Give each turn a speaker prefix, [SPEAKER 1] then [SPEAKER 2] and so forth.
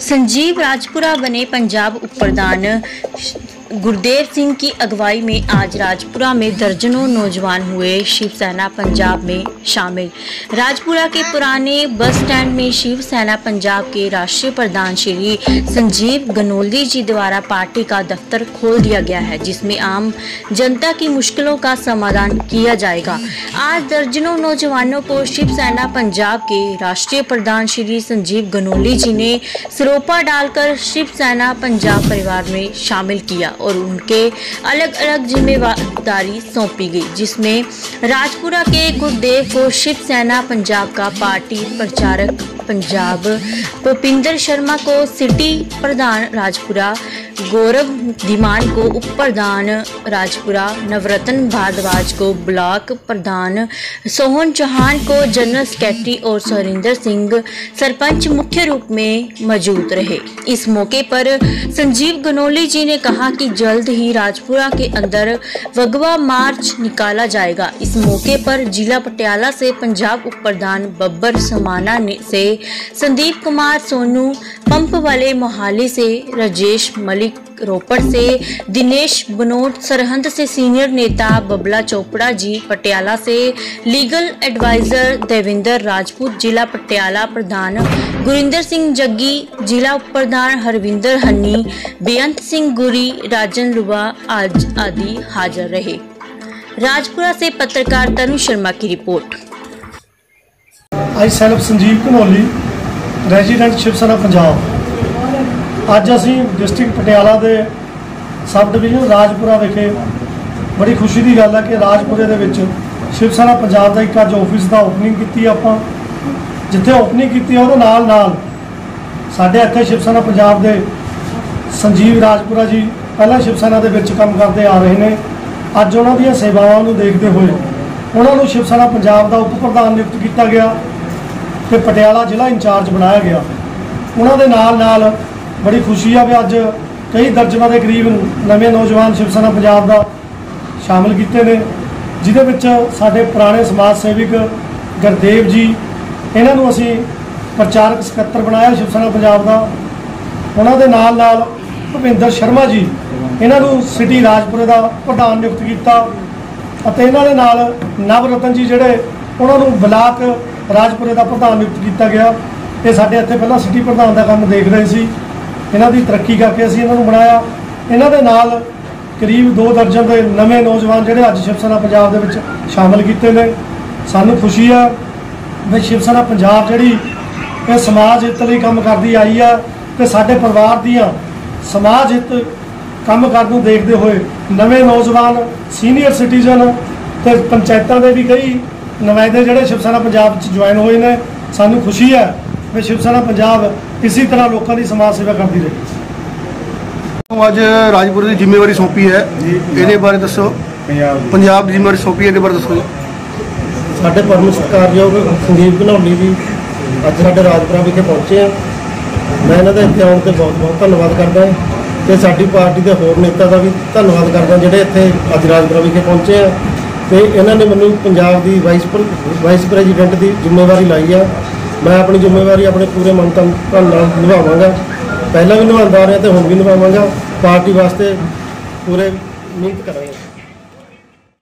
[SPEAKER 1] संजीव राजपुरा बने पंजाब उप प्रधान गुरदेव सिंह की अगुवाई में आज राजपुरा में दर्जनों नौजवान हुए शिवसेना पंजाब में शामिल। राजपुरा के पुराने बस स्टैंड में शिवसेना पंजाब के राष्ट्रीय प्रधान श्री संजीव गनोली जी द्वारा पार्टी का दफ्तर खोल दिया गया है, जिसमें आम जनता की मुश्किलों का समाधान किया जाएगा। आज दर्जनों नौजवानों को शिवसेना पंजाब के राष्ट्रीय प्रधान श्री संजीव गनोली जी ने सरोपा डालकर शिवसेना पंजाब परिवार में शामिल किया और उनके अलग अलग ज़िम्मेदारी सौंपी गई, जिसमें राजपुरा के गुरदेव को शिवसेना पंजाब का पार्टी प्रचारक पंजाब भूपिंदर शर्मा को सिटी प्रधान राजपुरा गौरव धीमान को उप प्रधान राजपुरा नवरत्न भारद्वाज को ब्लॉक प्रधान, सोहन चौहान को जनरल सेक्रेटरी और सुरिंदर सिंह सरपंच मुख्य रूप में मौजूद रहे। इस मौके पर संजीव गनोली जी ने कहा कि जल्द ही राजपुरा के अंदर वगवा मार्च निकाला जाएगा। इस मौके पर जिला पटियाला से पंजाब उप प्रधान बब्बर समाना ने से संदीप कुमार सोनू, पंप वाले मोहाली से राजेश मलिक नागरिक रोपड़ से दिनेश बनोट सरहंद से सीनियर नेता बबला चोपड़ा जी पटियाला से लीगल एडवाइजर देविंदर राजपूत, जिला पटियाला प्रधान गुरिंदर सिंह जग्गी, जिला उप प्रधान हरविंदर हनी बेअंत सिंह गुरी, राजन लुबा आज आदि हाजिर रहे। राजपुरा से पत्रकार तरुण शर्मा की report.
[SPEAKER 2] I self Sanjeev Kanauli resident Shiv Sena, Punjab. ਅੱਜ ਅਸੀਂ ਡਿਸਟ੍ਰਿਕਟ ਪਟਿਆਲਾ ਦੇ ਸਬ ਡਿਵੀਜ਼ਨ ਰਾਜਪੁਰਾ ਵਿਖੇ ਬੜੀ ਖੁਸ਼ੀ ਦੀ ਗੱਲ ਹੈ ਕਿ ਰਾਜਪੁਰੇ ਦੇ ਵਿੱਚ ਸ਼ਿਵ ਸੈਨਾ ਪੰਜਾਬ ਦਾ ਇੱਕ ਅੱਜ ਆਫਿਸ ਦਾ ਓਪਨਿੰਗ ਕੀਤੀ ਆਪਾਂ। ਜਿੱਥੇ ਓਪਨਿੰਗ ਕੀਤੀ ਉਹਦੇ ਨਾਲ ਨਾਲ ਸਾਡੇ ਇੱਥੇ ਸ਼ਿਵ ਸੈਨਾ ਪੰਜਾਬ ਦੇ ਸੰਜੀਵ ਰਾਜਪੁਰਾ ਜੀ ਪਹਿਲਾਂ ਸ਼ਿਵ ਸੈਨਾ ਦੇ ਵਿੱਚ ਕੰਮ ਕਰਦੇ ਆ ਰਹੇ ਨੇ। ਅੱਜ ਉਹਨਾਂ ਦੀਆਂ ਸੇਵਾਵਾਂ ਨੂੰ ਦੇਖਦੇ ਹੋਏ ਉਹਨਾਂ ਨੂੰ ਸ਼ਿਵ ਸੈਨਾ ਪੰਜਾਬ ਦਾ ਉਪ ਪ੍ਰਧਾਨ ਨਿਯੁਕਤ ਕੀਤਾ ਗਿਆ ਤੇ ਪਟਿਆਲਾ ਜ਼ਿਲ੍ਹਾ ਇੰਚਾਰਜ ਬਣਾਇਆ ਗਿਆ। ਉਹਨਾਂ ਦੇ ਨਾਲ ਨਾਲ ਬੜੀ ਖੁਸ਼ੀ ਆ ਵੀ ਅੱਜ ਕਈ ਦਰਜਨਾਂ ਦੇ ਕਰੀਬ ਨਵੇਂ ਨੌਜਵਾਨ ਸ਼ਿਵ ਸੈਨਾ ਪੰਜਾਬ ਦਾ ਸ਼ਾਮਲ ਕੀਤੇ ਨੇ, ਜਿਹਦੇ ਵਿੱਚ ਸਾਡੇ ਪੁਰਾਣੇ ਸਮਾਜ ਸੇਵਕ ਗੁਰਦੇਵ ਜੀ, ਇਹਨਾਂ ਨੂੰ ਅਸੀਂ ਪ੍ਰਚਾਰਕ ਸਕੱਤਰ ਬਣਾਇਆ ਸ਼ਿਵ ਸੈਨਾ ਪੰਜਾਬ ਦਾ। ਉਹਨਾਂ ਦੇ ਨਾਲ ਨਾਲ ਭੁਪਿੰਦਰ ਸ਼ਰਮਾ ਜੀ, ਇਹਨਾਂ ਨੂੰ ਸਿਟੀ ਰਾਜਪੁਰੇ ਦਾ ਪ੍ਰਧਾਨ ਨਿਯੁਕਤ ਕੀਤਾ ਅਤੇ ਇਹਨਾਂ ਦੇ ਨਾਲ ਨਵਰਤਨ ਜੀ ਜਿਹੜੇ, ਉਹਨਾਂ ਨੂੰ ਬਲਾਕ ਰਾਜਪੁਰੇ ਦਾ ਪ੍ਰਧਾਨ ਨਿਯੁਕਤ ਕੀਤਾ ਗਿਆ। ਇਹ ਸਾਡੇ ਇੱਥੇ ਪਹਿਲਾਂ ਸਿਟੀ ਪ੍ਰਧਾਨ ਦਾ ਕੰਮ ਦੇਖ ਰਹੇ ਸੀ। ਇਹਨਾਂ ਦੀ ਤਰੱਕੀ ਕਰਕੇ ਅਸੀਂ ਇਹਨਾਂ ਨੂੰ ਬਣਾਇਆ। ਇਹਨਾਂ ਦੇ ਨਾਲ ਕਰੀਬ 2 ਦਰਜਨ ਦੇ ਨਵੇਂ ਨੌਜਵਾਨ ਜਿਹੜੇ ਅੱਜ ਸ਼ਿਵ ਸੈਨਾ ਪੰਜਾਬ ਦੇ ਵਿੱਚ ਸ਼ਾਮਲ ਕੀਤੇ ਨੇ। ਸਾਨੂੰ ਖੁਸ਼ੀ ਆ ਵੀ ਸ਼ਿਵ ਸੈਨਾ ਪੰਜਾਬ ਜਿਹੜੀ ਇਹ ਸਮਾਜ ਹਿੱਤ ਲਈ ਕੰਮ ਕਰਦੀ ਆਈ ਆ ਤੇ ਸਾਡੇ ਪਰਿਵਾਰ ਦੀਆਂ ਸਮਾਜ ਹਿੱਤ ਕੰਮ ਕਰਨ ਨੂੰ ਦੇਖਦੇ ਹੋਏ ਨਵੇਂ ਨੌਜਵਾਨ ਸੀਨੀਅਰ ਸਿਟੀਜ਼ਨ ਤੇ ਪੰਚਾਇਤਾਂ ਦੇ ਵੀ ਕਈ ਨੁਮਾਇੰਦੇ ਜਿਹੜੇ ਸ਼ਿਵ ਸੈਨਾ ਪੰਜਾਬ 'ਚ ਜੁਆਇਨ ਹੋਏ ਨੇ। ਸਾਨੂੰ ਖੁਸ਼ੀ ਹੈ ਵੀ ਸ਼ਿਵ ਸੈਨਾ ਪੰਜਾਬ ਇਸੇ ਤਰ੍ਹਾਂ ਲੋਕਾਂ ਦੀ ਸਮਾਜ ਸੇਵਾ ਕਰਦੀ ਰਹੇ।
[SPEAKER 3] ਅੱਜ ਰਾਜਪੁਰ ਦੀ ਜ਼ਿੰਮੇਵਾਰੀ ਸੌਂਪੀ ਹੈ। ਇਹਦੇ ਬਾਰੇ ਦੱਸੋ। ਪੰਜਾਬ ਦੀ। ਜ਼ਿੰਮੇਵਾਰੀ ਸੌਂਪੀ ਹੈ ਇਹਦੇ ਬਾਰੇ ਦੱਸੋ
[SPEAKER 2] ਸਾਡੇ ਪਰਮ ਸਤਿਕਾਰਯੋਗ ਸੰਦੀਪ ਘਨੌਲੀ ਜੀ ਅੱਜ ਸਾਡੇ ਰਾਜਪੁਰਾ ਵਿਖੇ ਪਹੁੰਚੇ ਆ। ਮੈਂ ਇਹਨਾਂ ਦੇ ਇੱਥੇ ਆਉਣ ਤੇ ਬਹੁਤ ਬਹੁਤ ਧੰਨਵਾਦ ਕਰਦਾ ਹਾਂ ਤੇ ਸਾਡੀ ਪਾਰਟੀ ਦੇ ਹੋਰ ਨੇਤਾ ਦਾ ਵੀ ਧੰਨਵਾਦ ਕਰਦਾ ਜਿਹੜੇ ਇੱਥੇ ਅੱਜ ਰਾਜਪੁਰਾ ਵਿਖੇ ਪਹੁੰਚੇ ਆ। ਤੇ ਇਹਨਾਂ ਨੇ ਮੈਨੂੰ ਪੰਜਾਬ ਦੀ ਵਾਈਸ ਵਾਈਸ ਪ੍ਰੈਜ਼ੀਡੈਂਟ ਦੀ ਜ਼ਿੰਮੇਵਾਰੀ ਲਾਈ ਆ। ਮੈਂ ਆਪਣੀ ਜ਼ਿੰਮੇਵਾਰੀ ਆਪਣੇ ਪੂਰੇ ਮਨ ਤਨ ਧਨ ਨਾਲ ਨਿਭਾਵਾਂਗਾ। ਪਹਿਲਾਂ ਵੀ ਨਿਭਾਉਂਦਾ ਰਿਹਾ ਤੇ ਹੁਣ ਵੀ ਨਿਭਾਵਾਂਗਾ। ਪਾਰਟੀ ਵਾਸਤੇ ਪੂਰੇ ਮਿਹਨਤ ਕਰਾਂਗੇ